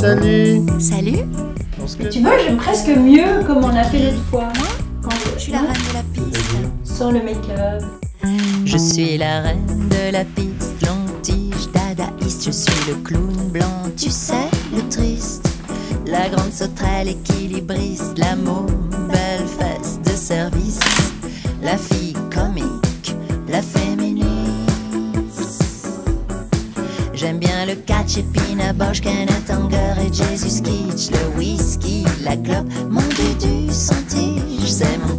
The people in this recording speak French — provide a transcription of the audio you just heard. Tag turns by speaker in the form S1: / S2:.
S1: Salut
S2: Salut,
S3: Tu vois, j'aime presque mieux comme on l'a fait l'autre fois. Quand
S2: je suis la reine de la piste.
S3: Sans le make-up.
S2: Je suis la reine de la piste, longue tige, dadaïste. Je suis le clown blanc, tu sais, le triste. La grande sauterelle équilibriste, la môme, belle fesse de service. La fille comique, la féministe. J'aime bien le catch et Pina Bosch, Kenneth Anger et Jesus Kitsch. Le whisky, la clope, mon du sentige, c'est mon